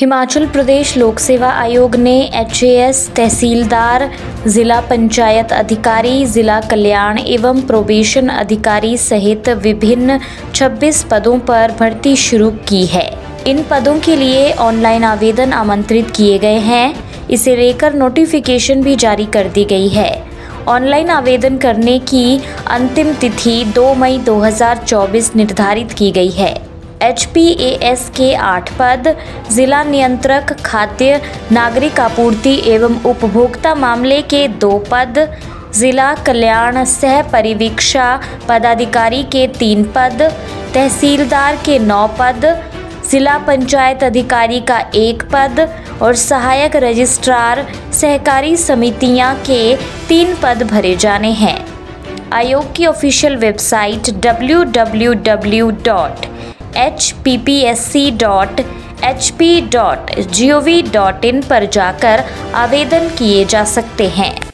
हिमाचल प्रदेश लोक सेवा आयोग ने एच तहसीलदार, जिला पंचायत अधिकारी, जिला कल्याण एवं प्रोबेशन अधिकारी सहित विभिन्न 26 पदों पर भर्ती शुरू की है। इन पदों के लिए ऑनलाइन आवेदन आमंत्रित किए गए हैं। इसे लेकर नोटिफिकेशन भी जारी कर दी गई है। ऑनलाइन आवेदन करने की अंतिम तिथि 2 मई 2024 निर्धारित की गई है। एच पी ए एस के आठ पद, जिला नियंत्रक खाद्य, नागरिक आपूर्ति एवं उपभोक्ता मामले के दो पद, जिला कल्याण सह परिवीक्षा पदाधिकारी के तीन पद, तहसीलदार के नौ पद, जिला पंचायत अधिकारी का एक पद और सहायक रजिस्ट्रार सहकारी समितियाँ के तीन पद भरे जाने हैं। आयोग की ऑफिशियल वेबसाइट www.hppsc.hp.gov.in पर जाकर आवेदन किए जा सकते हैं।